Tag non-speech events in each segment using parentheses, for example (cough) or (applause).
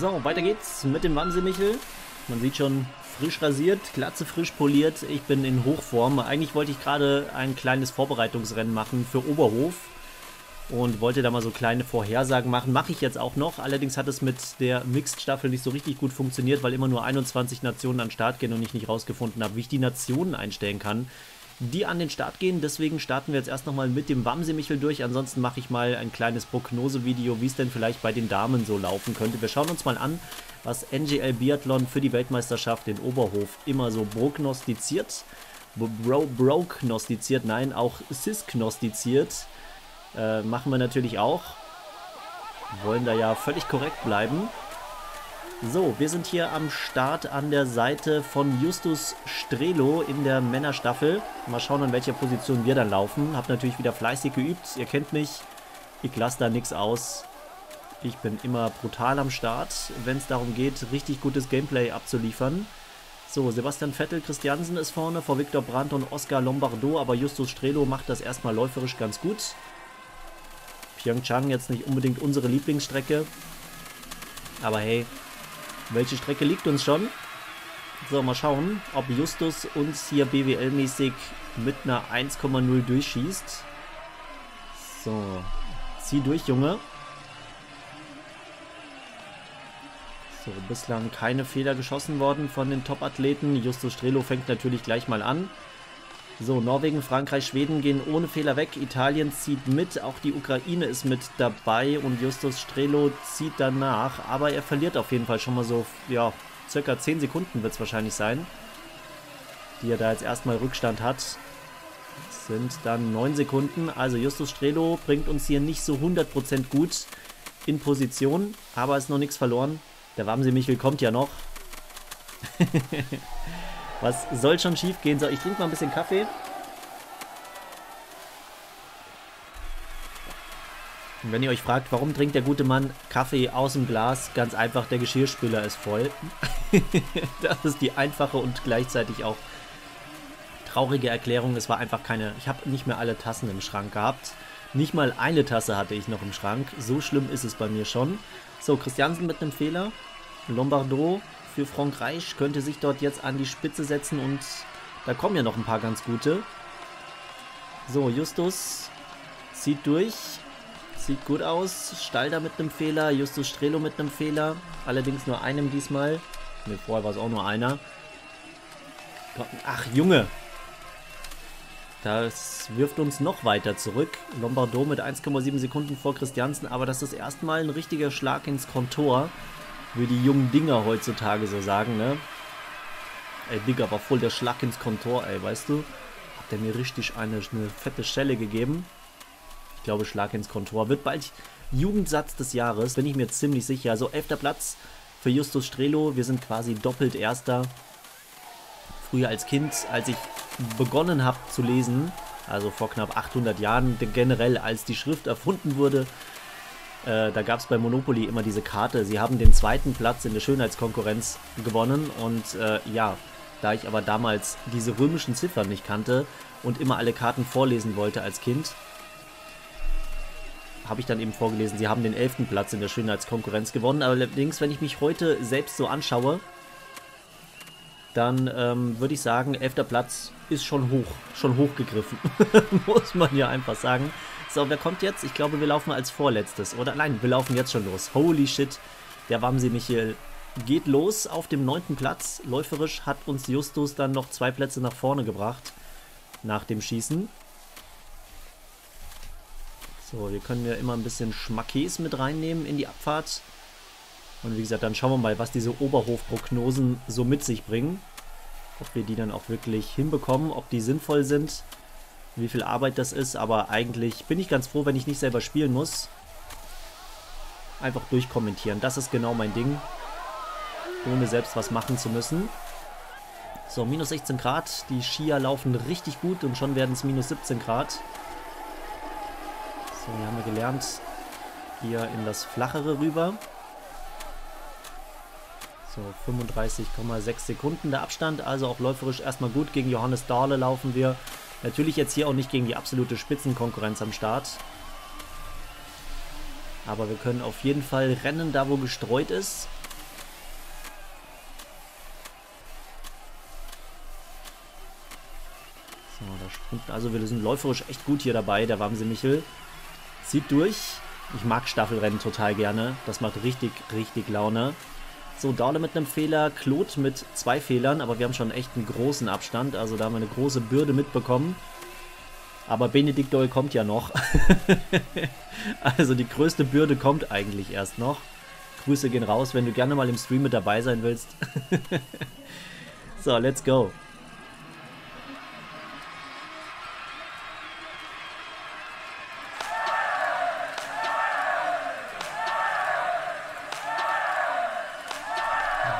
So, weiter geht's mit dem Wamse Michel. Man sieht schon frisch rasiert, Glatze frisch poliert. Ich bin in Hochform. Eigentlich wollte ich gerade ein kleines Vorbereitungsrennen machen für Oberhof und wollte da mal so kleine Vorhersagen machen. Mache ich jetzt auch noch. Allerdings hat es mit der Mixed-Staffel nicht so richtig gut funktioniert, weil immer nur 21 Nationen an Start gehen und ich nicht rausgefunden habe, wie ich die Nationen einstellen kann, die an den Start gehen. Deswegen starten wir jetzt erst nochmal mit dem Wamse-Michel durch. Ansonsten mache ich mal ein kleines Prognosevideo, wie es denn vielleicht bei den Damen so laufen könnte. Wir schauen uns mal an, was NGL Biathlon für die Weltmeisterschaft in Oberhof immer so prognostiziert. Bro prognostiziert, nein, auch cis-gnostiziert. Äh, machen wir natürlich auch. wollen da ja völlig korrekt bleiben. So, wir sind hier am Start an der Seite von Justus Strelo in der Männerstaffel. Mal schauen, an welcher Position wir dann laufen. Hab natürlich wieder fleißig geübt. Ihr kennt mich. Ich lasse da nichts aus. Ich bin immer brutal am Start, wenn es darum geht, richtig gutes Gameplay abzuliefern. So, Sebastian Vettel, Christiansen ist vorne, vor Viktor Brandt und Oscar Lombardo, aber Justus Strelo macht das erstmal läuferisch ganz gut. Pyeongchang jetzt nicht unbedingt unsere Lieblingsstrecke. Aber hey, welche Strecke liegt uns schon? So, mal schauen, ob Justus uns hier BWL-mäßig mit einer 1,0 durchschießt. So, zieh durch, Junge. So, bislang keine Fehler geschossen worden von den Top-Athleten. Justus Strelo fängt natürlich gleich mal an. So, Norwegen, Frankreich, Schweden gehen ohne Fehler weg. Italien zieht mit, auch die Ukraine ist mit dabei und Justus Strelo zieht danach. Aber er verliert auf jeden Fall schon mal so, ja, circa 10 Sekunden wird es wahrscheinlich sein, die er da jetzt erstmal Rückstand hat. Das sind dann 9 Sekunden. Also Justus Strelo bringt uns hier nicht so 100% gut in Position, aber ist noch nichts verloren. Der Wamsi Michel kommt ja noch. (laughs) Was soll schon schief gehen? So, ich trinke mal ein bisschen Kaffee. Und wenn ihr euch fragt, warum trinkt der gute Mann Kaffee aus dem Glas, ganz einfach, der Geschirrspüler ist voll. (laughs) das ist die einfache und gleichzeitig auch traurige Erklärung. Es war einfach keine, ich habe nicht mehr alle Tassen im Schrank gehabt. Nicht mal eine Tasse hatte ich noch im Schrank. So schlimm ist es bei mir schon. So, Christiansen mit einem Fehler. Lombardo für Frankreich könnte sich dort jetzt an die Spitze setzen und da kommen ja noch ein paar ganz gute. So, Justus zieht durch. Sieht gut aus. Stalder mit einem Fehler. Justus Strelo mit einem Fehler. Allerdings nur einem diesmal. Ne, vorher war es auch nur einer. Ach, Junge. Das wirft uns noch weiter zurück. Lombardo mit 1,7 Sekunden vor Christiansen. Aber das ist erstmal ein richtiger Schlag ins Kontor wie die jungen Dinger heutzutage so sagen, ne? Ey, Digga, war voll der Schlag ins Kontor, ey, weißt du? Hat der mir richtig eine, eine fette Schelle gegeben. Ich glaube, Schlag ins Kontor. Wird bald Jugendsatz des Jahres, bin ich mir ziemlich sicher. Also elfter Platz für Justus Strelo. Wir sind quasi doppelt Erster. Früher als Kind, als ich begonnen habe zu lesen, also vor knapp 800 Jahren, generell als die Schrift erfunden wurde, äh, da gab es bei Monopoly immer diese Karte. Sie haben den zweiten Platz in der Schönheitskonkurrenz gewonnen. Und äh, ja, da ich aber damals diese römischen Ziffern nicht kannte und immer alle Karten vorlesen wollte als Kind, habe ich dann eben vorgelesen, sie haben den elften Platz in der Schönheitskonkurrenz gewonnen. Allerdings, wenn ich mich heute selbst so anschaue, dann ähm, würde ich sagen, elfter Platz ist schon hoch, schon hochgegriffen. (laughs) Muss man ja einfach sagen. So, wer kommt jetzt? Ich glaube, wir laufen als vorletztes. Oder nein, wir laufen jetzt schon los. Holy shit. Der Wamsi Michael geht los auf dem neunten Platz. Läuferisch hat uns Justus dann noch zwei Plätze nach vorne gebracht. Nach dem Schießen. So, wir können ja immer ein bisschen Schmackes mit reinnehmen in die Abfahrt. Und wie gesagt, dann schauen wir mal, was diese Oberhofprognosen so mit sich bringen. Ob wir die dann auch wirklich hinbekommen, ob die sinnvoll sind wie viel Arbeit das ist, aber eigentlich bin ich ganz froh, wenn ich nicht selber spielen muss. Einfach durchkommentieren, das ist genau mein Ding. Ohne selbst was machen zu müssen. So, minus 16 Grad. Die Skier laufen richtig gut und schon werden es minus 17 Grad. So, hier haben wir gelernt, hier in das Flachere rüber. So, 35,6 Sekunden der Abstand, also auch läuferisch erstmal gut. Gegen Johannes Dahle laufen wir. Natürlich jetzt hier auch nicht gegen die absolute Spitzenkonkurrenz am Start. Aber wir können auf jeden Fall rennen, da wo gestreut ist. So, da springt, also wir sind läuferisch echt gut hier dabei, der Wamse Michel. Zieht durch. Ich mag Staffelrennen total gerne. Das macht richtig, richtig Laune. So, Dahle mit einem Fehler, Claude mit zwei Fehlern, aber wir haben schon echt einen großen Abstand. Also da haben wir eine große Bürde mitbekommen. Aber Benedikt Doyle kommt ja noch. (laughs) also die größte Bürde kommt eigentlich erst noch. Grüße gehen raus, wenn du gerne mal im Stream mit dabei sein willst. (laughs) so, let's go.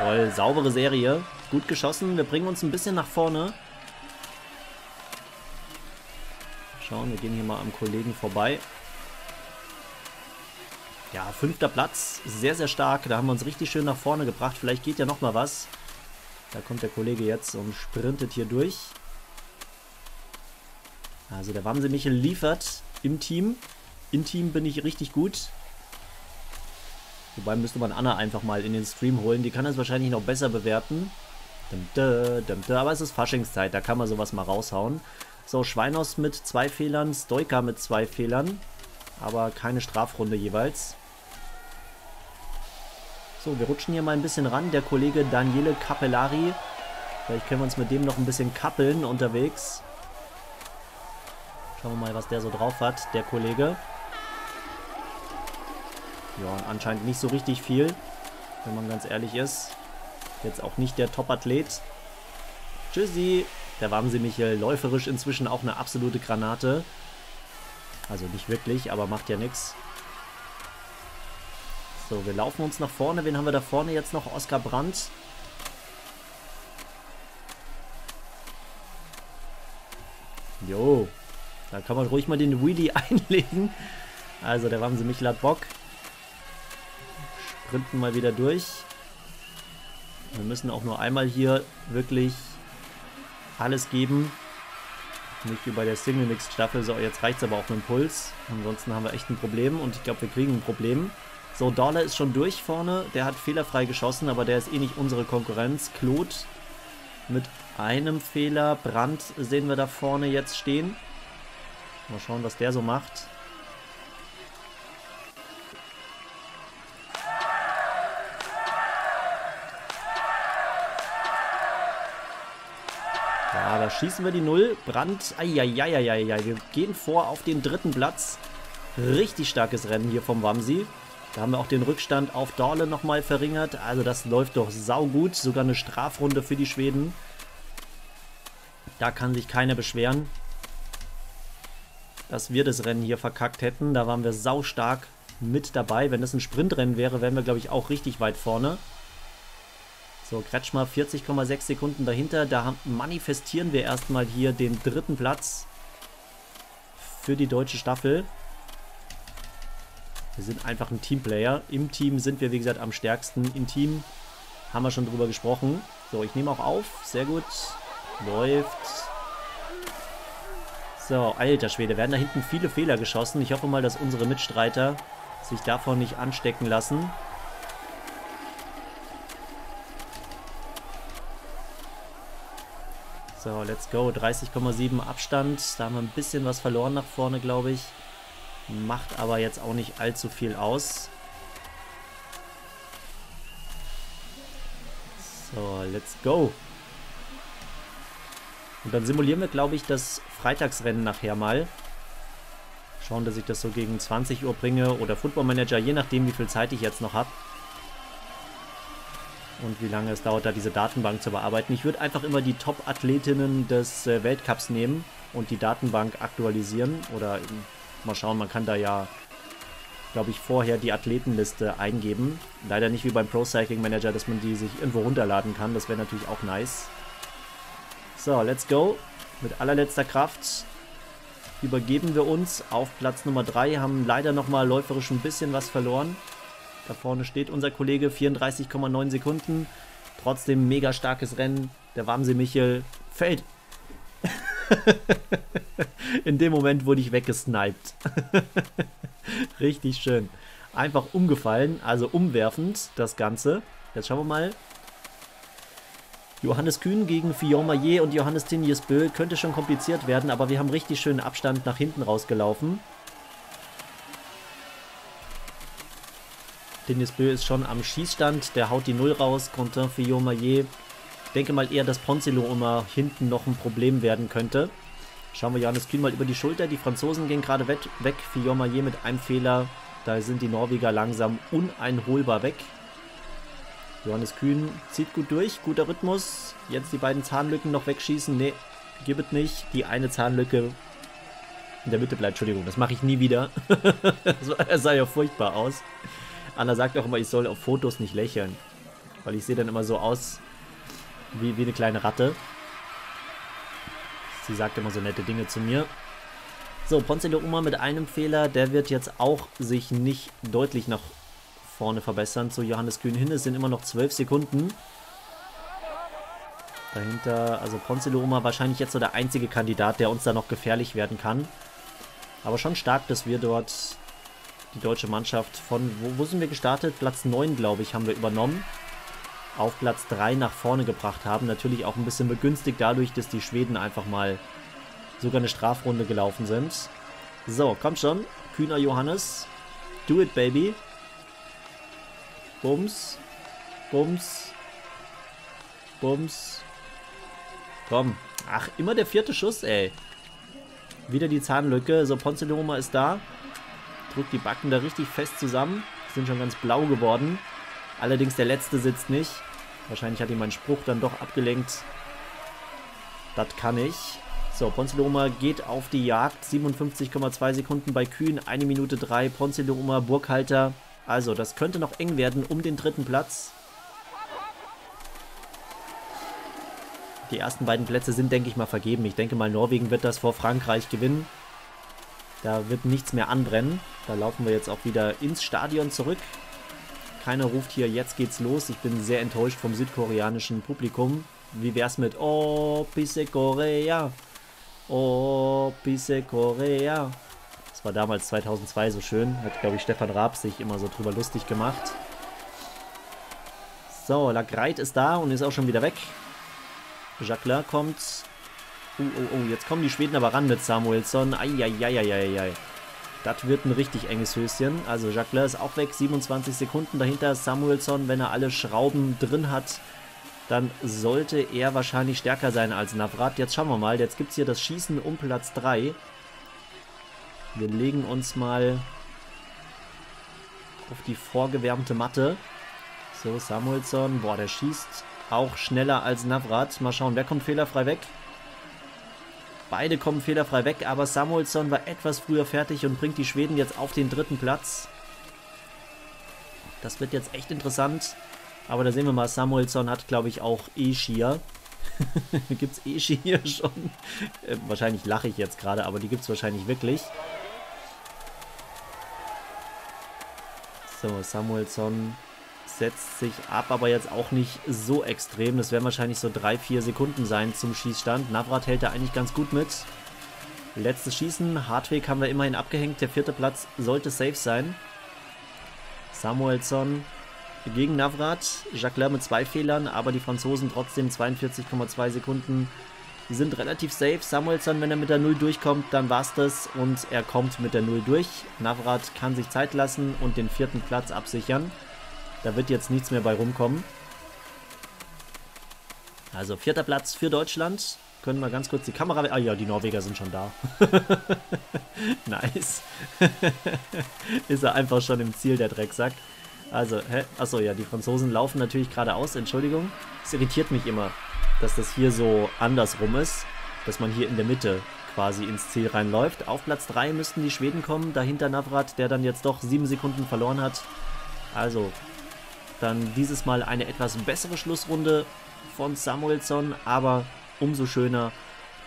Jawohl, saubere Serie. Gut geschossen. Wir bringen uns ein bisschen nach vorne. Schauen, wir gehen hier mal am Kollegen vorbei. Ja, fünfter Platz. Sehr, sehr stark. Da haben wir uns richtig schön nach vorne gebracht. Vielleicht geht ja noch mal was. Da kommt der Kollege jetzt und sprintet hier durch. Also der Wamse Michel liefert im Team. Im Team bin ich richtig gut. Wobei müsste man Anna einfach mal in den Stream holen. Die kann das wahrscheinlich noch besser bewerten. Aber es ist Faschingszeit, da kann man sowas mal raushauen. So, Schweinos mit zwei Fehlern, Stoika mit zwei Fehlern. Aber keine Strafrunde jeweils. So, wir rutschen hier mal ein bisschen ran. Der Kollege Daniele Capellari. Vielleicht können wir uns mit dem noch ein bisschen kappeln unterwegs. Schauen wir mal, was der so drauf hat, der Kollege. Ja, anscheinend nicht so richtig viel, wenn man ganz ehrlich ist. Jetzt auch nicht der Top-Athlet. Tschüssi! Der Wamsi Michael läuferisch inzwischen auch eine absolute Granate. Also nicht wirklich, aber macht ja nichts. So, wir laufen uns nach vorne. Wen haben wir da vorne jetzt noch? Oskar Brandt. Jo, da kann man ruhig mal den Wheelie (laughs) einlegen. Also der Wamsi Michel hat Bock sprinten mal wieder durch. Wir müssen auch nur einmal hier wirklich alles geben. Nicht wie bei der Single Mixed Staffel. So, jetzt reicht es aber auch mit dem Puls. Ansonsten haben wir echt ein Problem und ich glaube, wir kriegen ein Problem. So, Dollar ist schon durch vorne. Der hat fehlerfrei geschossen, aber der ist eh nicht unsere Konkurrenz. Claude mit einem Fehler. Brand sehen wir da vorne jetzt stehen. Mal schauen, was der so macht. Da schießen wir die Null. Brand, eieieiei, wir gehen vor auf den dritten Platz. Richtig starkes Rennen hier vom Wamsi. Da haben wir auch den Rückstand auf Dorle nochmal verringert. Also das läuft doch saugut. Sogar eine Strafrunde für die Schweden. Da kann sich keiner beschweren, dass wir das Rennen hier verkackt hätten. Da waren wir saustark mit dabei. Wenn das ein Sprintrennen wäre, wären wir, glaube ich, auch richtig weit vorne. So, Kretschmer 40,6 Sekunden dahinter. Da manifestieren wir erstmal hier den dritten Platz für die deutsche Staffel. Wir sind einfach ein Teamplayer. Im Team sind wir, wie gesagt, am stärksten. Im Team haben wir schon drüber gesprochen. So, ich nehme auch auf. Sehr gut. Läuft. So, alter Schwede, werden da hinten viele Fehler geschossen. Ich hoffe mal, dass unsere Mitstreiter sich davon nicht anstecken lassen. So, let's go. 30,7 Abstand. Da haben wir ein bisschen was verloren nach vorne, glaube ich. Macht aber jetzt auch nicht allzu viel aus. So, let's go. Und dann simulieren wir, glaube ich, das Freitagsrennen nachher mal. Schauen, dass ich das so gegen 20 Uhr bringe oder Football Manager, je nachdem, wie viel Zeit ich jetzt noch habe und wie lange es dauert, da diese Datenbank zu bearbeiten. Ich würde einfach immer die Top-Athletinnen des äh, Weltcups nehmen und die Datenbank aktualisieren. Oder mal schauen, man kann da ja, glaube ich, vorher die Athletenliste eingeben. Leider nicht wie beim Pro Cycling Manager, dass man die sich irgendwo runterladen kann. Das wäre natürlich auch nice. So, let's go. Mit allerletzter Kraft übergeben wir uns auf Platz Nummer 3. Haben leider nochmal läuferisch ein bisschen was verloren. Da vorne steht unser Kollege, 34,9 Sekunden. Trotzdem mega starkes Rennen. Der Wamsi Michel fällt. (laughs) In dem Moment wurde ich weggesniped. (laughs) Richtig schön. Einfach umgefallen, also umwerfend das Ganze. Jetzt schauen wir mal. Johannes Kühn gegen Fillon Maillet und Johannes Tinjesbö könnte schon kompliziert werden, aber wir haben richtig schönen Abstand nach hinten rausgelaufen. Tinjesbö ist schon am Schießstand, der haut die Null raus. Quentin Fillon Maillet. Ich denke mal eher, dass Poncelo immer hinten noch ein Problem werden könnte. Schauen wir Johannes Kühn mal über die Schulter. Die Franzosen gehen gerade weg. Fillon Maillet mit einem Fehler. Da sind die Norweger langsam uneinholbar weg. Johannes Kühn zieht gut durch, guter Rhythmus. Jetzt die beiden Zahnlücken noch wegschießen. Ne, gib es nicht. Die eine Zahnlücke in der Mitte bleibt. Entschuldigung, das mache ich nie wieder. (laughs) Er sah ja furchtbar aus. Anna sagt auch immer, ich soll auf Fotos nicht lächeln. Weil ich sehe dann immer so aus wie, wie eine kleine Ratte. Sie sagt immer so nette Dinge zu mir. So, Ponce de Uma mit einem Fehler, der wird jetzt auch sich nicht deutlich nach vorne verbessern zu Johannes Kühn hin. Es sind immer noch 12 Sekunden. Dahinter, also Ponce de Uma wahrscheinlich jetzt so der einzige Kandidat, der uns da noch gefährlich werden kann. Aber schon stark, dass wir dort die deutsche Mannschaft von, wo, wo sind wir gestartet? Platz 9, glaube ich, haben wir übernommen. Auf Platz 3 nach vorne gebracht haben. Natürlich auch ein bisschen begünstigt dadurch, dass die Schweden einfach mal sogar eine Strafrunde gelaufen sind. So, kommt schon. Kühner Johannes. Do it, baby. Bums. Bums. Bums. Komm. Ach, immer der vierte Schuss, ey. Wieder die Zahnlücke. So, Roma ist da. Drückt die Backen da richtig fest zusammen. Sind schon ganz blau geworden. Allerdings der letzte sitzt nicht. Wahrscheinlich hat ihn mein Spruch dann doch abgelenkt. Das kann ich. So, Roma geht auf die Jagd. 57,2 Sekunden bei Kühn. 1 Minute 3. Ponce de Roma, Burghalter. Also, das könnte noch eng werden um den dritten Platz. Die ersten beiden Plätze sind, denke ich mal, vergeben. Ich denke mal, Norwegen wird das vor Frankreich gewinnen. Da wird nichts mehr anbrennen. Da laufen wir jetzt auch wieder ins Stadion zurück. Keiner ruft hier, jetzt geht's los. Ich bin sehr enttäuscht vom südkoreanischen Publikum. Wie wär's mit Oh, Pisse Korea? Oh, Pisse Korea? war damals 2002 so schön. Hat, glaube ich, Stefan Raab sich immer so drüber lustig gemacht. So, Lagreit ist da und ist auch schon wieder weg. Jacqueline kommt. Oh, oh, oh, jetzt kommen die Schweden aber ran mit Samuelsson. Eieieiei. Das wird ein richtig enges Höschen. Also Jacqueline ist auch weg, 27 Sekunden dahinter. Samuelsson, wenn er alle Schrauben drin hat, dann sollte er wahrscheinlich stärker sein als Navrat. Jetzt schauen wir mal. Jetzt gibt es hier das Schießen um Platz 3. Wir legen uns mal auf die vorgewärmte Matte. So, Samuelsson. Boah, der schießt auch schneller als Navrat. Mal schauen, wer kommt fehlerfrei weg? Beide kommen fehlerfrei weg, aber Samuelsson war etwas früher fertig und bringt die Schweden jetzt auf den dritten Platz. Das wird jetzt echt interessant. Aber da sehen wir mal, Samuelsson hat, glaube ich, auch E-Skier. (laughs) gibt es E-Skier schon? Äh, wahrscheinlich lache ich jetzt gerade, aber die gibt es wahrscheinlich wirklich. So, Samuelsson setzt sich ab, aber jetzt auch nicht so extrem. Das werden wahrscheinlich so 3-4 Sekunden sein zum Schießstand. Navrat hält da eigentlich ganz gut mit. Letztes Schießen. Hartweg haben wir immerhin abgehängt. Der vierte Platz sollte safe sein. Samuelsson gegen Navrat. Jacqueline mit zwei Fehlern, aber die Franzosen trotzdem 42,2 Sekunden sind relativ safe. Samuelsson, wenn er mit der 0 durchkommt, dann war's das und er kommt mit der 0 durch. Navrat kann sich Zeit lassen und den vierten Platz absichern. Da wird jetzt nichts mehr bei rumkommen. Also vierter Platz für Deutschland. Können wir ganz kurz die Kamera... Ah ja, die Norweger sind schon da. (laughs) nice. (laughs) Ist er einfach schon im Ziel, der Drecksack. Also, hä? Achso, ja, die Franzosen laufen natürlich geradeaus. Entschuldigung. Es irritiert mich immer dass das hier so andersrum ist, dass man hier in der Mitte quasi ins Ziel reinläuft. Auf Platz 3 müssten die Schweden kommen, dahinter Navrat, der dann jetzt doch 7 Sekunden verloren hat. Also, dann dieses Mal eine etwas bessere Schlussrunde von Samuelsson, aber umso schöner,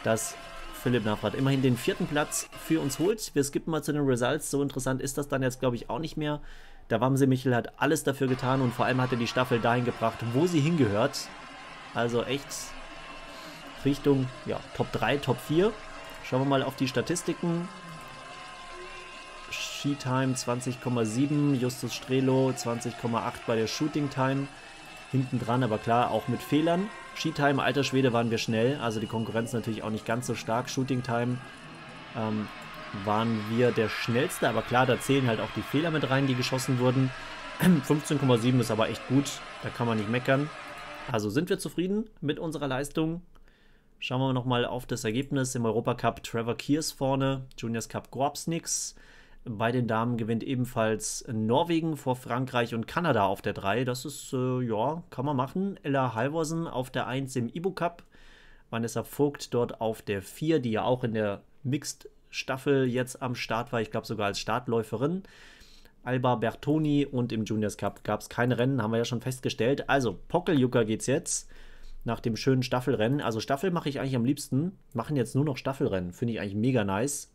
dass Philipp Navrat immerhin den vierten Platz für uns holt. Wir skippen mal zu den Results, so interessant ist das dann jetzt glaube ich auch nicht mehr. Der Wamse Michel hat alles dafür getan und vor allem hat er die Staffel dahin gebracht, wo sie hingehört. Also echt Richtung ja, Top 3, Top 4. Schauen wir mal auf die Statistiken. Ski-Time 20,7, Justus Strelo 20,8 bei der Shooting-Time. Hinten dran, aber klar, auch mit Fehlern. Ski-Time, alter Schwede, waren wir schnell, also die Konkurrenz natürlich auch nicht ganz so stark. Shooting-Time ähm, waren wir der schnellste, aber klar, da zählen halt auch die Fehler mit rein, die geschossen wurden. (clears throat) 15,7 ist aber echt gut, da kann man nicht meckern. Also sind wir zufrieden mit unserer Leistung. Schauen wir nochmal auf das Ergebnis im Europacup. Trevor Kiers vorne, Juniors Cup Grobsnix. Bei den Damen gewinnt ebenfalls Norwegen vor Frankreich und Kanada auf der 3. Das ist, äh, ja, kann man machen. Ella Halvorsen auf der 1 im Ibu Cup. Vanessa Vogt dort auf der 4, die ja auch in der Mixed Staffel jetzt am Start war. Ich glaube sogar als Startläuferin. Alba Bertoni und im Juniors Cup gab es keine Rennen, haben wir ja schon festgestellt. Also, Pockeljucker geht's jetzt nach dem schönen Staffelrennen. Also Staffel mache ich eigentlich am liebsten. Machen jetzt nur noch Staffelrennen. Finde ich eigentlich mega nice.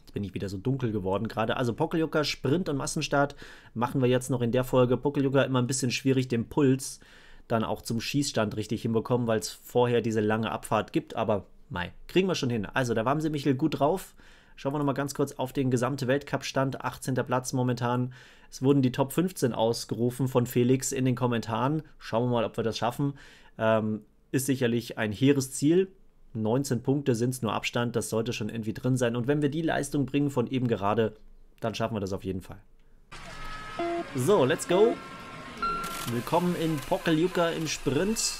Jetzt bin ich wieder so dunkel geworden gerade. Also Pockeljucker, Sprint und Massenstart machen wir jetzt noch in der Folge. Pockeljucker immer ein bisschen schwierig, den Puls dann auch zum Schießstand richtig hinbekommen, weil es vorher diese lange Abfahrt gibt. Aber mei, kriegen wir schon hin. Also da waren sie Michel gut drauf. Schauen wir nochmal ganz kurz auf den gesamten Weltcup-Stand. 18. Platz momentan. Es wurden die Top 15 ausgerufen von Felix in den Kommentaren. Schauen wir mal, ob wir das schaffen. Ähm, ist sicherlich ein hehres Ziel. 19 Punkte sind es nur Abstand. Das sollte schon irgendwie drin sein. Und wenn wir die Leistung bringen von eben gerade, dann schaffen wir das auf jeden Fall. So, let's go. Willkommen in Pokeljuka im Sprint.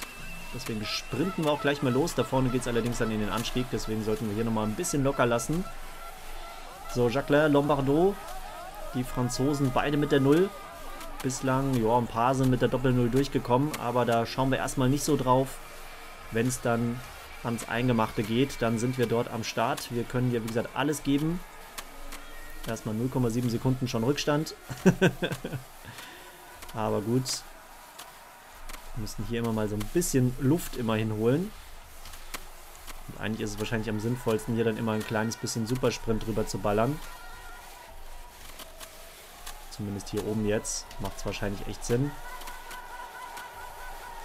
Deswegen sprinten wir auch gleich mal los. Da vorne geht es allerdings dann in den Anstieg. Deswegen sollten wir hier nochmal ein bisschen locker lassen. So, Jacqueline Lombardo. Die Franzosen beide mit der Null. Bislang, ja, ein paar sind mit der Doppel-Null durchgekommen, aber da schauen wir erstmal nicht so drauf. Wenn es dann ans Eingemachte geht, dann sind wir dort am Start. Wir können hier, wie gesagt, alles geben. Erstmal 0,7 Sekunden schon Rückstand. (laughs) aber gut. Wir müssen hier immer mal so ein bisschen Luft immerhin holen. Und eigentlich ist es wahrscheinlich am sinnvollsten, hier dann immer ein kleines bisschen Supersprint drüber zu ballern. Zumindest hier oben jetzt. Macht es wahrscheinlich echt Sinn.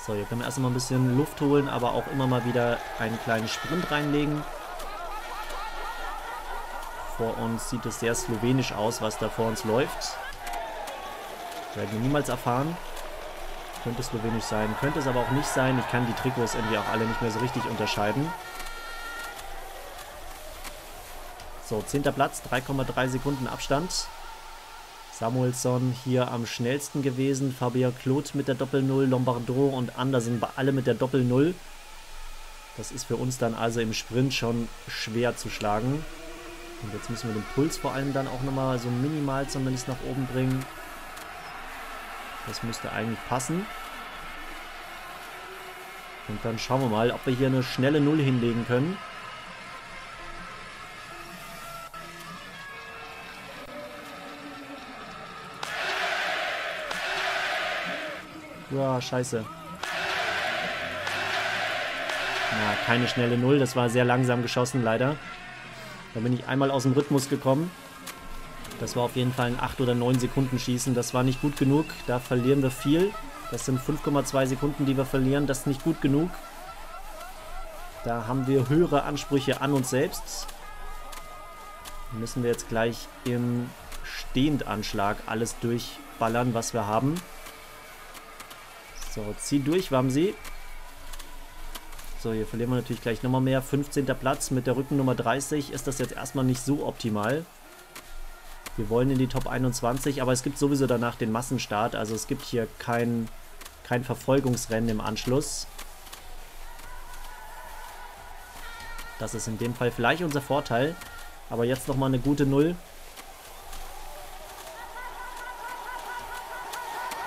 So, hier können wir erstmal ein bisschen Luft holen, aber auch immer mal wieder einen kleinen Sprint reinlegen. Vor uns sieht es sehr slowenisch aus, was da vor uns läuft. Werden wir niemals erfahren. Könnte slowenisch sein, könnte es aber auch nicht sein. Ich kann die Trikots irgendwie auch alle nicht mehr so richtig unterscheiden. So, 10. Platz, 3,3 Sekunden Abstand. Samuelsson hier am schnellsten gewesen. Fabio Claude mit der Doppel-Null, Lombardo und Andersen alle mit der Doppel-Null. Das ist für uns dann also im Sprint schon schwer zu schlagen. Und jetzt müssen wir den Puls vor allem dann auch nochmal so minimal zumindest nach oben bringen. Das müsste eigentlich passen. Und dann schauen wir mal, ob wir hier eine schnelle Null hinlegen können. Ja, scheiße. Na, keine schnelle Null. Das war sehr langsam geschossen, leider. Da bin ich einmal aus dem Rhythmus gekommen. Das war auf jeden Fall ein 8 oder 9 Sekunden Schießen. Das war nicht gut genug. Da verlieren wir viel. Das sind 5,2 Sekunden, die wir verlieren. Das ist nicht gut genug. Da haben wir höhere Ansprüche an uns selbst. Müssen wir jetzt gleich im Stehendanschlag alles durchballern, was wir haben. So, zieh durch, Wamsi. So, hier verlieren wir natürlich gleich nochmal mehr. 15. Platz mit der Rückennummer 30 ist das jetzt erstmal nicht so optimal. Wir wollen in die Top 21, aber es gibt sowieso danach den Massenstart. Also es gibt hier kein, kein Verfolgungsrennen im Anschluss. Das ist in dem Fall vielleicht unser Vorteil. Aber jetzt nochmal eine gute Null.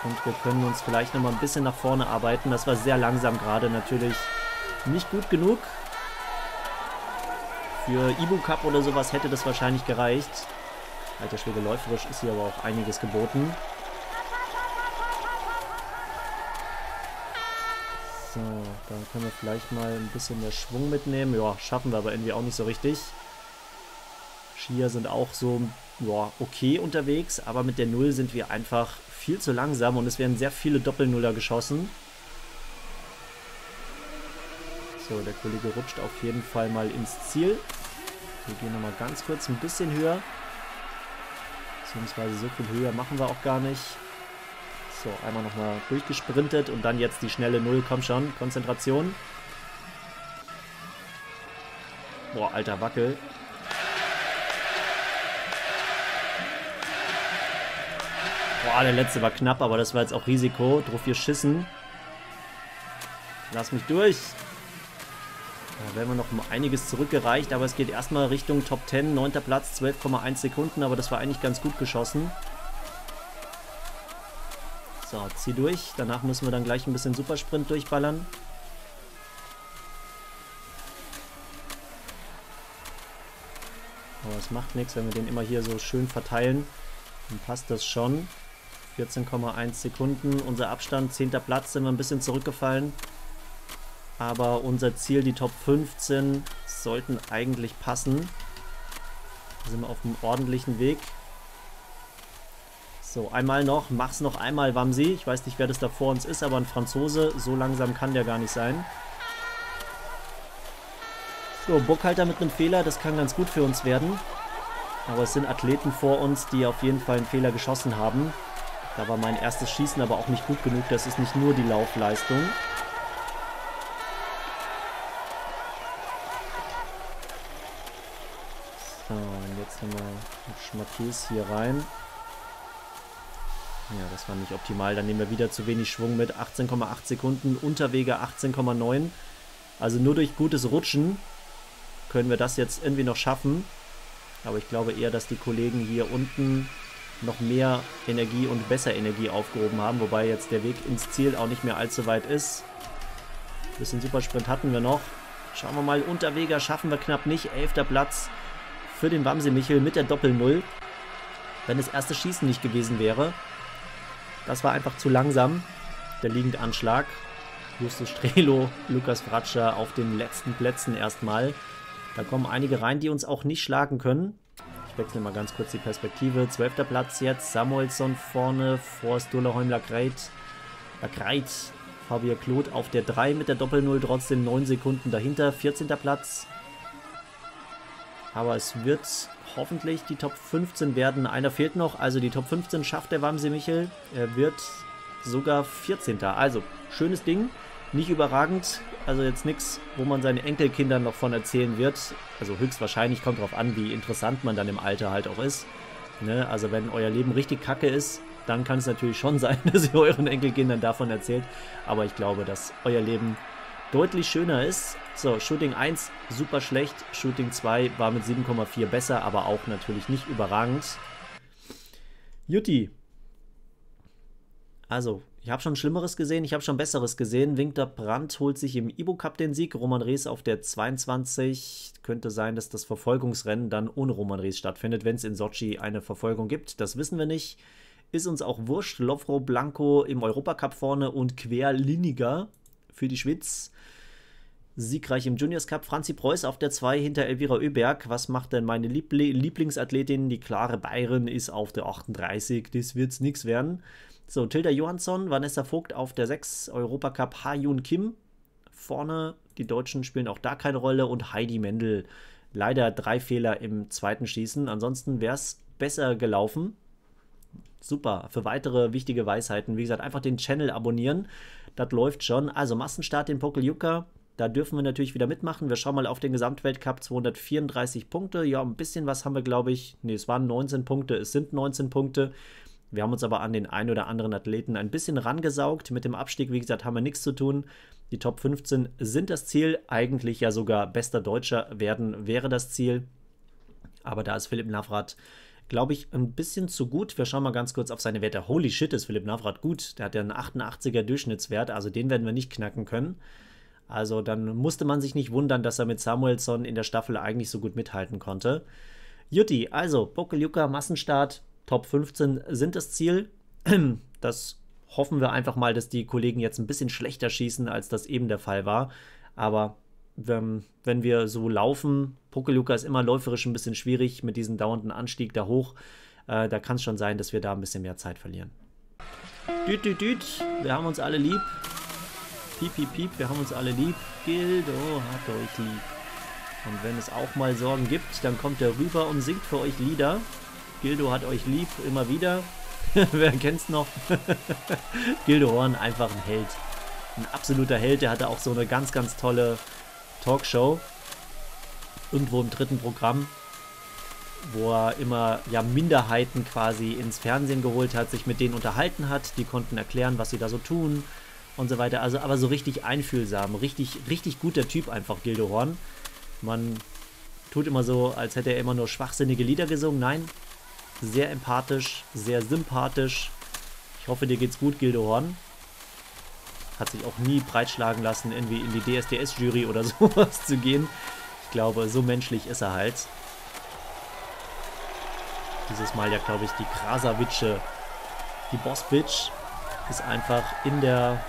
Und wir können uns vielleicht nochmal ein bisschen nach vorne arbeiten. Das war sehr langsam gerade natürlich nicht gut genug. Für Ibu Cup oder sowas hätte das wahrscheinlich gereicht. Alter Schwede läuferisch ist hier aber auch einiges geboten. So, dann können wir vielleicht mal ein bisschen mehr Schwung mitnehmen. Ja, schaffen wir aber irgendwie auch nicht so richtig. Skier sind auch so ja, okay unterwegs, aber mit der Null sind wir einfach viel zu langsam und es werden sehr viele Doppelnuller geschossen. So, der Kollege rutscht auf jeden Fall mal ins Ziel. Wir gehen nochmal ganz kurz ein bisschen höher. Beziehungsweise so viel höher machen wir auch gar nicht. So, einmal nochmal durchgesprintet und dann jetzt die schnelle Null. Komm schon, Konzentration. Boah, alter Wackel. Boah, der letzte war knapp, aber das war jetzt auch Risiko. Drauf vier Schissen. Lass mich durch. Da werden wir noch um einiges zurückgereicht, aber es geht erstmal Richtung Top 10. Neunter Platz, 12,1 Sekunden, aber das war eigentlich ganz gut geschossen. So, zieh durch. Danach müssen wir dann gleich ein bisschen Supersprint durchballern. Aber es macht nichts, wenn wir den immer hier so schön verteilen. Dann passt das schon. 14,1 Sekunden. Unser Abstand, 10. Platz, sind wir ein bisschen zurückgefallen. Aber unser Ziel, die Top 15, sollten eigentlich passen. Da sind wir auf einem ordentlichen Weg. So, einmal noch. Mach's noch einmal, Wamsi. Ich weiß nicht, wer das da vor uns ist, aber ein Franzose. So langsam kann der gar nicht sein. So, Burghalter mit einem Fehler. Das kann ganz gut für uns werden. Aber es sind Athleten vor uns, die auf jeden Fall einen Fehler geschossen haben. Da war mein erstes Schießen aber auch nicht gut genug. Das ist nicht nur die Laufleistung. So, und jetzt haben wir Schmackes hier rein. Ja, das war nicht optimal. Dann nehmen wir wieder zu wenig Schwung mit. 18,8 Sekunden, Unterwege 18,9. Also nur durch gutes Rutschen können wir das jetzt irgendwie noch schaffen. Aber ich glaube eher, dass die Kollegen hier unten noch mehr Energie und besser Energie aufgehoben haben, wobei jetzt der Weg ins Ziel auch nicht mehr allzu weit ist. Ein bisschen Supersprint hatten wir noch. Schauen wir mal, Unterweger schaffen wir knapp nicht. Elfter Platz für den Wamsi Michel mit der Doppel-Null. Wenn das erste Schießen nicht gewesen wäre. Das war einfach zu langsam, der Liegendanschlag. Justus Strelo, Lukas Fratscher auf den letzten Plätzen erstmal. Da kommen einige rein, die uns auch nicht schlagen können wechsle mal ganz kurz die Perspektive. Zwölfter Platz jetzt, Samuelsson vorne, vor Stulaheim Lakreit. Lakreit, Fabian Claude auf der 3 mit der Doppel-Null, trotzdem 9 Sekunden dahinter. 14. Platz. Aber es wird hoffentlich die Top 15 werden. Einer fehlt noch, also die Top 15 schafft der Wamsi Michel. Er wird sogar 14. Also, schönes Ding. Nicht überragend, also jetzt nichts, wo man seinen Enkelkindern noch von erzählen wird. Also höchstwahrscheinlich kommt darauf an, wie interessant man dann im Alter halt auch ist. Ne? Also wenn euer Leben richtig kacke ist, dann kann es natürlich schon (laughs) sein, dass ihr euren Enkelkindern davon erzählt. Aber ich glaube, dass euer Leben deutlich schöner ist. So, Shooting 1 super schlecht, Shooting 2 war mit 7,4 besser, aber auch natürlich nicht überragend. Jutti. Also, ich habe schon Schlimmeres gesehen, ich habe schon Besseres gesehen. Winkter Brandt holt sich im Ibo Cup den Sieg. Roman Rees auf der 22. Könnte sein, dass das Verfolgungsrennen dann ohne Roman Rees stattfindet, wenn es in Sochi eine Verfolgung gibt. Das wissen wir nicht. Ist uns auch wurscht. Lovro Blanco im Europacup vorne und Querliniger für die Schweiz. Siegreich im Juniors Cup. Franzi Preuß auf der 2 hinter Elvira Öberg. Was macht denn meine Liebl Lieblingsathletin? Die klare Bayern ist auf der 38. Das wird's nichts werden. So, Tilda Johansson, Vanessa Vogt auf der 6, Europacup Ha-Yun Kim. Vorne, die Deutschen spielen auch da keine Rolle und Heidi Mendel. Leider drei Fehler im zweiten Schießen. Ansonsten wäre es besser gelaufen. Super, für weitere wichtige Weisheiten. Wie gesagt, einfach den Channel abonnieren. Das läuft schon. Also Massenstart in Pokeljuka. Da dürfen wir natürlich wieder mitmachen. Wir schauen mal auf den Gesamtweltcup. 234 Punkte. Ja, ein bisschen was haben wir, glaube ich. Ne, es waren 19 Punkte. Es sind 19 Punkte. Wir haben uns aber an den ein oder anderen Athleten ein bisschen rangesaugt. Mit dem Abstieg, wie gesagt, haben wir nichts zu tun. Die Top 15 sind das Ziel. Eigentlich ja sogar bester Deutscher werden wäre das Ziel. Aber da ist Philipp Navrat, glaube ich, ein bisschen zu gut. Wir schauen mal ganz kurz auf seine Werte. Holy shit, ist Philipp Navrat gut. Der hat ja einen 88er Durchschnittswert, also den werden wir nicht knacken können. Also dann musste man sich nicht wundern, dass er mit Samuelsson in der Staffel eigentlich so gut mithalten konnte. Jutti, also Pokeljuka, Massenstart, Top 15 sind das Ziel. (clears throat) Das hoffen wir einfach mal, dass die Kollegen jetzt ein bisschen schlechter schießen, als das eben der Fall war. Aber wenn, wenn wir so laufen, Pokeluka ist immer läuferisch ein bisschen schwierig mit diesem dauernden Anstieg da hoch. Äh, da kann es schon sein, dass wir da ein bisschen mehr Zeit verlieren. Düt, düt, düt. Wir haben uns alle lieb. Piep, piep, piep. Wir haben uns alle lieb. Gildo hat euch lieb. Und wenn es auch mal Sorgen gibt, dann kommt er rüber und singt für euch Lieder. Gildo hat euch lieb, immer wieder. (laughs) Wer kennt's noch? (laughs) Gildo Horn, einfach ein Held. Ein absoluter Held. Der hatte auch so eine ganz, ganz tolle Talkshow. Irgendwo im dritten Programm wo er immer ja Minderheiten quasi ins Fernsehen geholt hat, sich mit denen unterhalten hat, die konnten erklären, was sie da so tun und so weiter. Also aber so richtig einfühlsam, richtig richtig guter Typ einfach Gildo Horn. Man tut immer so, als hätte er immer nur schwachsinnige Lieder gesungen. Nein, sehr empathisch, sehr sympathisch. Ich hoffe, dir geht's gut, Gildo Horn. Hat sich auch nie breitschlagen lassen, irgendwie in die DSDS-Jury oder (laughs) sowas zu gehen. Ich glaube, so menschlich ist er halt. Dieses Mal ja, glaube ich, die Krasavitsche, die Boss-Bitch, ist einfach in der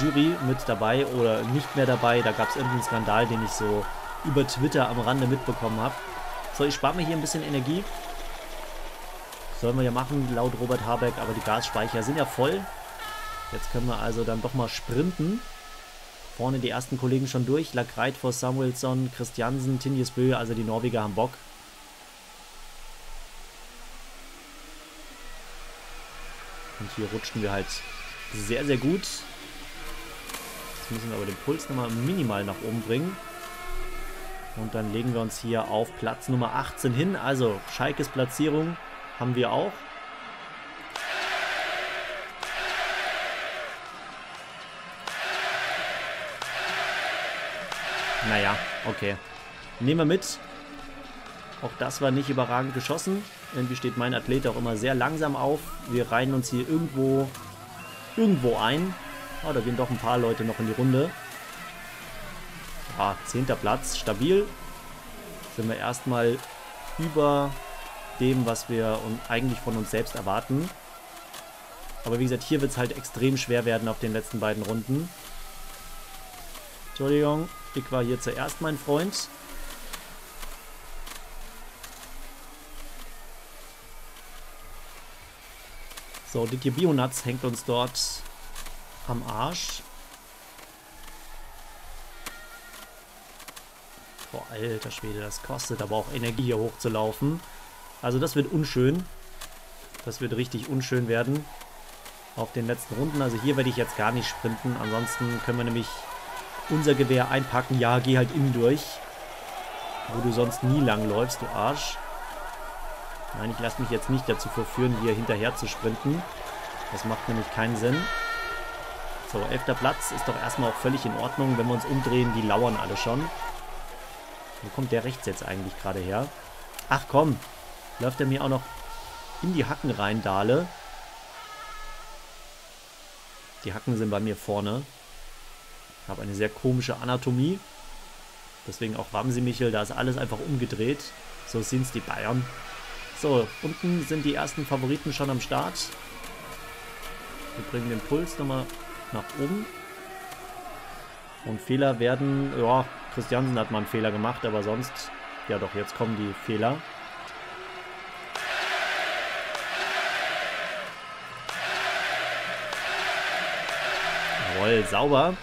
Jury mit dabei oder nicht mehr dabei. Da gab es irgendeinen Skandal, den ich so über Twitter am Rande mitbekommen habe. So, ich spare mir hier ein bisschen Energie. Sollen wir ja machen, laut Robert Habeck, aber die Gasspeicher sind ja voll. Jetzt können wir also dann doch mal sprinten. Vorne die ersten Kollegen schon durch. Lagreit vor Samuelsson, Christiansen, Tinjes Bö, also die Norweger haben Bock. Und hier rutschen wir halt sehr, sehr gut. Jetzt müssen wir aber den Puls nochmal minimal nach oben bringen. Und dann legen wir uns hier auf Platz Nummer 18 hin. Also Schalkes Platzierung haben wir auch. Naja, okay. Nehmen wir mit. Auch das war nicht überragend geschossen. Irgendwie steht mein Athlet auch immer sehr langsam auf. Wir reihen uns hier irgendwo, irgendwo ein. Oh, da gehen doch ein paar Leute noch in die Runde. Ah, zehnter Platz, stabil. Sind wir erstmal über dem, was wir eigentlich von uns selbst erwarten. Aber wie gesagt, hier wird es halt extrem schwer werden auf den letzten beiden Runden. Entschuldigung, ich war hier zuerst, mein Freund. So, Dicky Bionutz hängt uns dort am Arsch. Boah, alter Schwede, das kostet aber auch Energie hier hochzulaufen. Also das wird unschön. Das wird richtig unschön werden. Auf den letzten Runden. Also hier werde ich jetzt gar nicht sprinten. Ansonsten können wir nämlich unser Gewehr einpacken. Ja, geh halt innen durch. Wo du sonst nie lang läufst, du Arsch. Nein, ich lasse mich jetzt nicht dazu verführen, hier hinterher zu sprinten. Das macht nämlich keinen Sinn. So, elfter Platz ist doch erstmal auch völlig in Ordnung. Wenn wir uns umdrehen, die lauern alle schon. Wo kommt der rechts jetzt eigentlich gerade her? Ach komm, läuft er mir auch noch in die Hacken rein, Dale. Die Hacken sind bei mir vorne. Ich habe eine sehr komische Anatomie. Deswegen auch Wamsi Michel, da ist alles einfach umgedreht. So sind es die Bayern. So, unten sind die ersten Favoriten schon am Start. Wir bringen den Puls nochmal nach oben. Und Fehler werden, ja, Christiansen hat mal einen Fehler gemacht, aber sonst, ja doch, jetzt kommen die Fehler. Jawohl, sauber.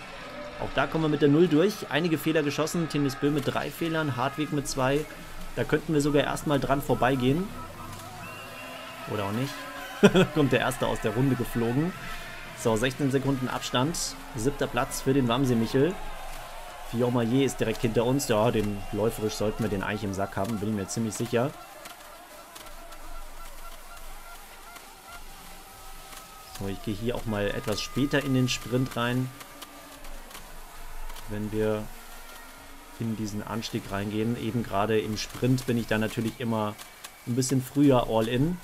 Auch da kommen wir mit der Null durch. Einige Fehler geschossen. Tennis Bö mit drei Fehlern, Hartweg mit zwei. Da könnten wir sogar erstmal dran vorbeigehen. Oder auch nicht. (laughs) Kommt der Erste aus der Runde geflogen. So, 16 Sekunden Abstand. Siebter Platz für den Wamsi Michel. Fiormaillet ist direkt hinter uns. Ja, den läuferisch sollten wir den eigentlich im Sack haben, bin ich mir ziemlich sicher. So, ich gehe hier auch mal etwas später in den Sprint rein. Wenn wir in diesen Anstieg reingehen. Eben gerade im Sprint bin ich dann natürlich immer ein bisschen früher all in.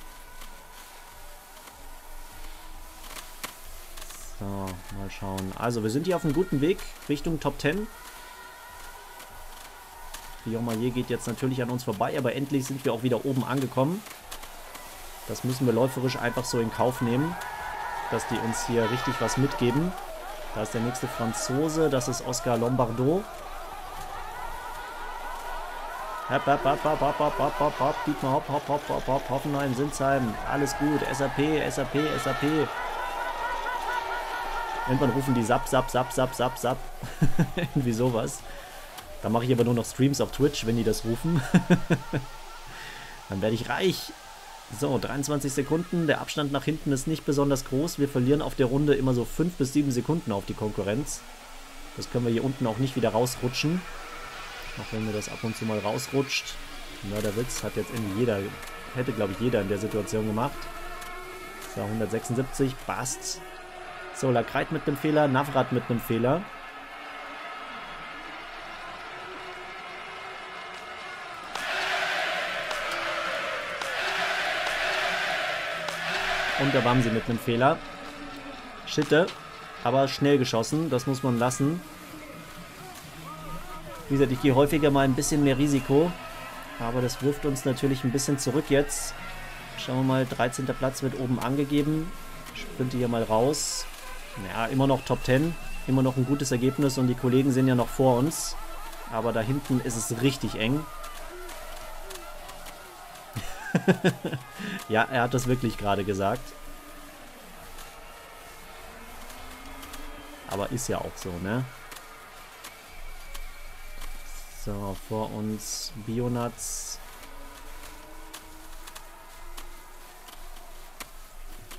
So, mal schauen. Also, wir sind hier auf einem guten Weg Richtung Top 10. Guillaume geht jetzt natürlich an uns vorbei, aber endlich sind wir auch wieder oben angekommen. Das müssen wir läuferisch einfach so in Kauf nehmen, dass die uns hier richtig was mitgeben. Da ist der nächste Franzose, das ist Oscar Lombardo. Hopp, hopp, hopp, hopp, hopp, hopp, hopp, hopp, hopp, Dietmar, hopp, hopp, hopp, hopp, hopp, Hoffenheim, Sinsheim, alles gut, SAP, SAP, SAP. Irgendwann rufen die Sap, Sap, Sap, Sap, Sap, Sap. (laughs) Irgendwie sowas. Da mache ich aber nur noch Streams auf Twitch, wenn die das rufen. (laughs) Dann werde ich reich. So, 23 Sekunden. Der Abstand nach hinten ist nicht besonders groß. Wir verlieren auf der Runde immer so 5 bis 7 Sekunden auf die Konkurrenz. Das können wir hier unten auch nicht wieder rausrutschen. Auch wenn mir das ab und zu mal rausrutscht. Mörderwitz hat jetzt irgendwie jeder, hätte glaube ich jeder in der Situation gemacht. So, 176, Bast. So, Lakreit mit einem Fehler, Navrat mit einem Fehler. Und da waren sie mit einem Fehler. Schitte, aber schnell geschossen, das muss man lassen. Wie gesagt, ich gehe häufiger mal ein bisschen mehr Risiko. Aber das wirft uns natürlich ein bisschen zurück jetzt. Schauen wir mal, 13. Platz wird oben angegeben. Sprinte hier mal raus. Ja, immer noch Top 10. Immer noch ein gutes Ergebnis und die Kollegen sind ja noch vor uns. Aber da hinten ist es richtig eng. (laughs) ja, er hat das wirklich gerade gesagt. Aber ist ja auch so, ne? So, vor uns Bionats.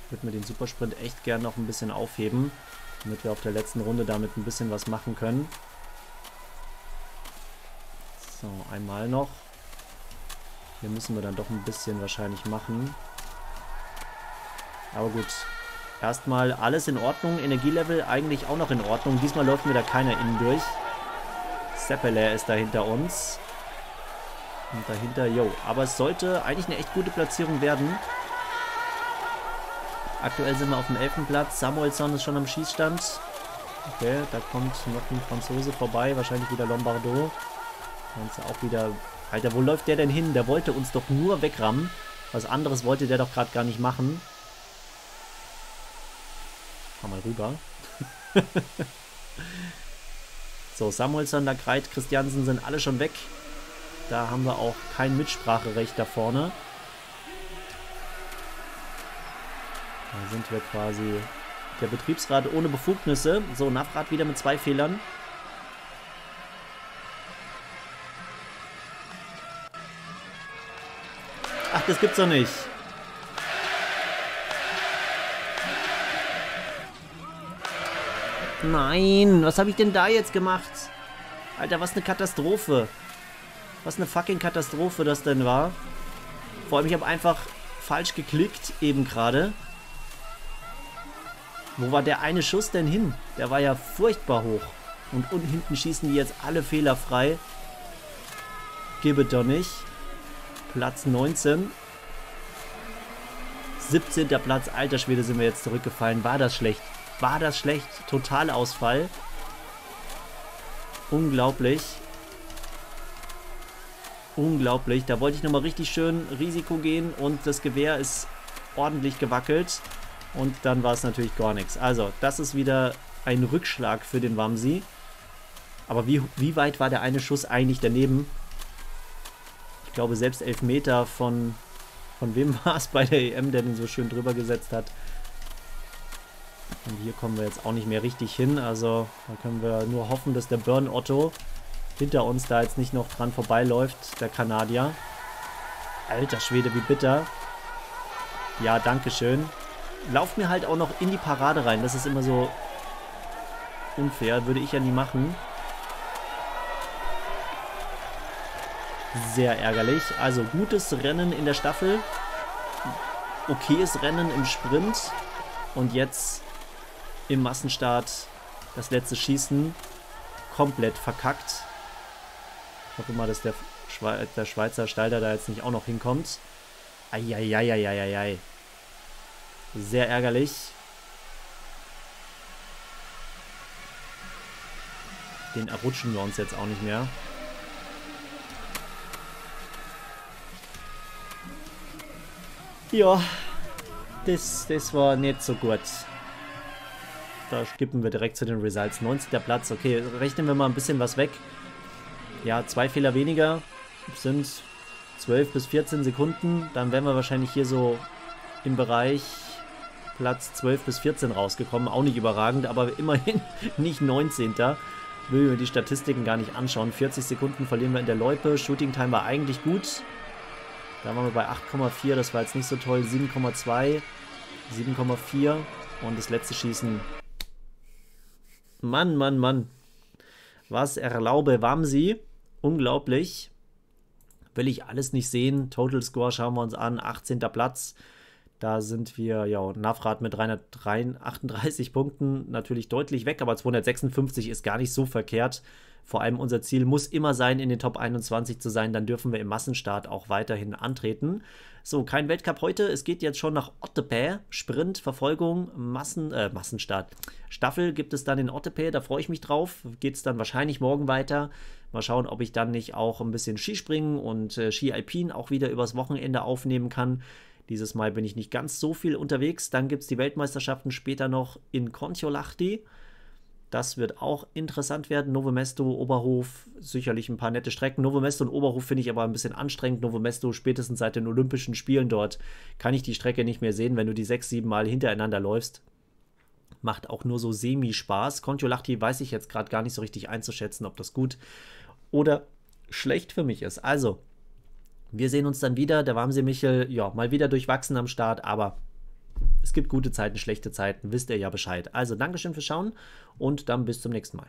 Ich würde mir den Supersprint echt gern noch ein bisschen aufheben, damit wir auf der letzten Runde damit ein bisschen was machen können. So, einmal noch. Hier müssen wir dann doch ein bisschen wahrscheinlich machen. Aber gut. Erstmal alles in Ordnung. Energielevel eigentlich auch noch in Ordnung. Diesmal läuft mir da keiner innen durch. Seppele ist da hinter uns. Und dahinter, jo. Aber es sollte eigentlich eine echt gute Platzierung werden. Aktuell sind wir auf dem 11. Platz. Samuelsson ist schon am Schießstand. Okay, da kommt noch ein Franzose vorbei. Wahrscheinlich wieder Lombardo. Ganze auch wieder... Alter, wo läuft der denn hin? Der wollte uns doch nur wegrammen. Was anderes wollte der doch gerade gar nicht machen. Fahr mal rüber. (laughs) So, Samuelsson, Lagreit, Christiansen sind alle schon weg. Da haben wir auch kein Mitspracherecht da vorne. Da sind wir quasi der Betriebsrat ohne Befugnisse. So, Navrat wieder mit zwei Fehlern. Ach, das gibt's doch nicht. Nein, was habe ich denn da jetzt gemacht? Alter, was eine Katastrophe. Was eine fucking Katastrophe das denn war. Vor allem, ich habe einfach falsch geklickt eben gerade. Wo war der eine Schuss denn hin? Der war ja furchtbar hoch. Und unten hinten schießen die jetzt alle fehlerfrei. Gib es doch nicht. Platz 19. 17. Platz. Alter Schwede sind wir jetzt zurückgefallen. War das schlecht war das schlecht. Totalausfall. Unglaublich. Unglaublich. Da wollte ich nochmal richtig schön Risiko gehen und das Gewehr ist ordentlich gewackelt. Und dann war es natürlich gar nichts. Also, das ist wieder ein Rückschlag für den Wamsi. Aber wie, wie weit war der eine Schuss eigentlich daneben? Ich glaube, selbst Elfmeter von, von wem (laughs) war es bei der EM, der den so schön drüber gesetzt hat. Und hier kommen wir jetzt auch nicht mehr richtig hin. Also da können wir nur hoffen, dass der Burn Otto hinter uns da jetzt nicht noch dran vorbeiläuft, der Kanadier. Alter Schwede, wie bitter. Ja, dankeschön. Lauf mir halt auch noch in die Parade rein. Das ist immer so unfair. Würde ich ja nie machen. Sehr ärgerlich. Also gutes Rennen in der Staffel. Okayes Rennen im Sprint. Und jetzt im Massenstart das letzte Schießen komplett verkackt. Ich hoffe mal, dass der, Schwe der Schweizer Stalder da jetzt nicht auch noch hinkommt. Eieieiei. Sehr ärgerlich. Den errutschen wir uns jetzt auch nicht mehr. Ja, das, das war nicht so gut. Da skippen wir direkt zu den Results. 19. Platz. Okay, rechnen wir mal ein bisschen was weg. Ja, zwei Fehler weniger sind 12 bis 14 Sekunden. Dann wären wir wahrscheinlich hier so im Bereich Platz 12 bis 14 rausgekommen. Auch nicht überragend, aber immerhin (laughs) nicht 19. Will mir die Statistiken gar nicht anschauen. 40 Sekunden verlieren wir in der Loipe. Shooting Time war eigentlich gut. Da waren wir bei 8,4, das war jetzt nicht so toll. 7,2, 7,4 und das letzte Schießen. Mann, Mann, Mann. Was erlaube Wamsi? Unglaublich. Will ich alles nicht sehen. Total Score schauen wir uns an. 18. Platz. Da sind wir, ja, Navrat mit 338 Punkten natürlich deutlich weg, aber 256 ist gar nicht so verkehrt. Vor allem unser Ziel muss immer sein, in den Top 21 zu sein. Dann dürfen wir im Massenstart auch weiterhin antreten. So, kein Weltcup heute. Es geht jetzt schon nach Ottepää. Sprint, Verfolgung, Massen, äh, Massenstart. Staffel gibt es dann in Ottepää. Da freue ich mich drauf. Geht es dann wahrscheinlich morgen weiter. Mal schauen, ob ich dann nicht auch ein bisschen Skispringen und äh, Ski Alpin auch wieder übers Wochenende aufnehmen kann. Dieses Mal bin ich nicht ganz so viel unterwegs. Dann gibt es die Weltmeisterschaften später noch in Kontiolahti. Das wird auch interessant werden. Novo Mesto, Oberhof, sicherlich ein paar nette Strecken. Novo Mesto und Oberhof finde ich aber ein bisschen anstrengend. Novo Mesto spätestens seit den Olympischen Spielen dort kann ich die Strecke nicht mehr sehen, wenn du die sechs, sieben Mal hintereinander läufst. Macht auch nur so semi-Spaß. Kontiolahti weiß ich jetzt gerade gar nicht so richtig einzuschätzen, ob das gut oder schlecht für mich ist. Also, wir sehen uns dann wieder. Der Warmsee Michel, ja, mal wieder durchwachsen am Start, aber es gibt gute Zeiten, schlechte Zeiten, wisst ihr ja Bescheid. Also Dankeschön fürs Schauen und dann bis zum nächsten Mal.